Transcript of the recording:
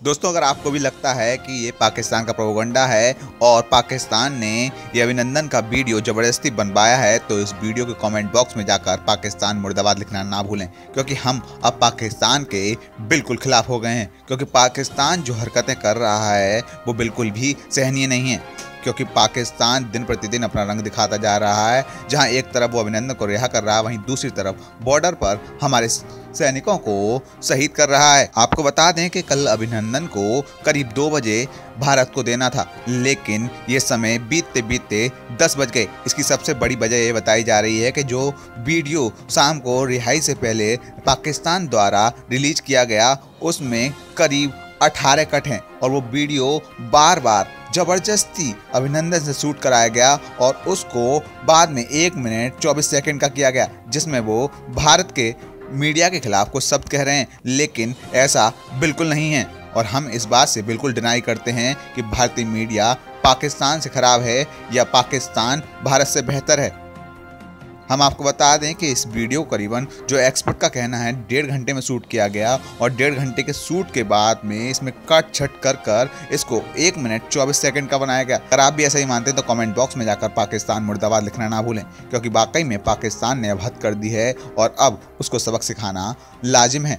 दोस्तों, अगर आपको भी लगता है कि ये पाकिस्तान का प्रोगंडा है और पाकिस्तान ने ये अभिनंदन का वीडियो ज़बरदस्ती बनवाया है तो इस वीडियो के कमेंट बॉक्स में जाकर पाकिस्तान मुर्दाबाद लिखना ना भूलें, क्योंकि हम अब पाकिस्तान के बिल्कुल खिलाफ हो गए हैं, क्योंकि पाकिस्तान जो हरकतें कर रहा है, वो बिल्कुल भी सहनीय नहीं है। क्योंकि पाकिस्तान दिन प्रतिदिन अपना रंग दिखाता जा रहा है। जहाँ एक तरफ़ वो अभिनंदन को रिहा कर रहा है, वहीं दूसरी तरफ़ बॉर्डर पर हमारे सैनिकों को शहीद कर रहा है। आपको बता दें कि कल अभिनंदन को करीब दो बजे भारत को देना था, लेकिन ये समय बीतते बीतते दस बज गए। इसकी सबसे बड़ी वजह ये बताई जा रही है कि जो वीडियो शाम को रिहाई से पहले पाकिस्तान द्वारा रिलीज़ किया गया, उसमें करीब अठारह कट हैं और वो वीडियो बार बार ज़बरदस्ती अभिनंदन से शूट कराया गया और उसको बाद में एक मिनट चौबीस सेकंड का किया गया, जिसमें वो भारत के मीडिया के खिलाफ कुछ शब्द कह रहे हैं, लेकिन ऐसा बिल्कुल नहीं है। और हम इस बात से बिल्कुल डिनाई करते हैं कि भारतीय मीडिया पाकिस्तान से खराब है या पाकिस्तान भारत से बेहतर है। हम आपको बता दें कि इस वीडियो करीबन जो एक्सपर्ट का कहना है, डेढ़ घंटे में शूट किया गया और डेढ़ घंटे के शूट के बाद में इसमें कट छट कर कर इसको एक मिनट चौबीस सेकंड का बनाया गया। अगर आप भी ऐसा ही मानते हैं तो कमेंट बॉक्स में जाकर पाकिस्तान मुर्दाबाद लिखना ना भूलें, क्योंकि वाकई में पाकिस्तान ने अब हद कर दी है और अब उसको सबक सिखाना लाजिम है।